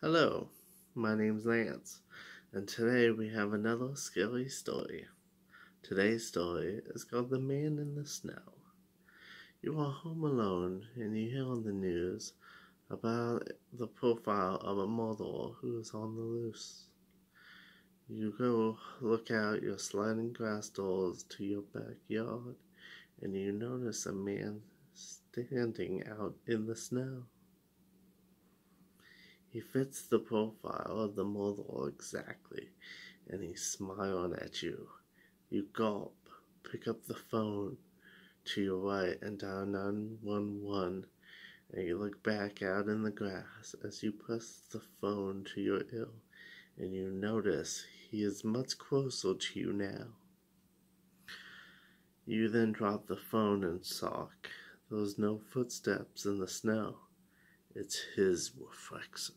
Hello, my name's Lance, and today we have another scary story. Today's story is called The Man in the Snow. You are home alone and you hear on the news about the profile of a murderer who is on the loose. You go look out your sliding glass doors to your backyard and you notice a man standing out in the snow. He fits the profile of the model exactly, and he's smiling at you. You gulp, pick up the phone to your right and dial 911, and you look back out in the grass as you press the phone to your ear, and you notice he is much closer to you now. You then drop the phone and sock. There's no footsteps in the snow. It's his reflection.